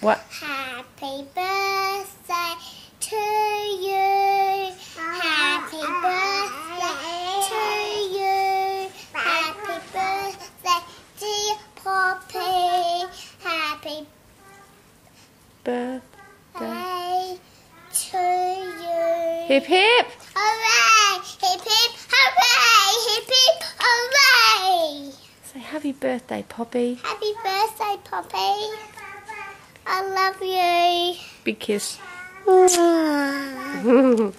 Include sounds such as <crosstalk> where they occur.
What? Happy birthday to you. Happy birthday to you. Happy birthday, dear Poppy. Happy Birthday. birthday to you. Hip hip. Hooray! Hip hip hooray! Hip hip hooray! Say happy birthday, Poppy. Happy birthday, Poppy. I love you. Big kiss. <laughs> <laughs>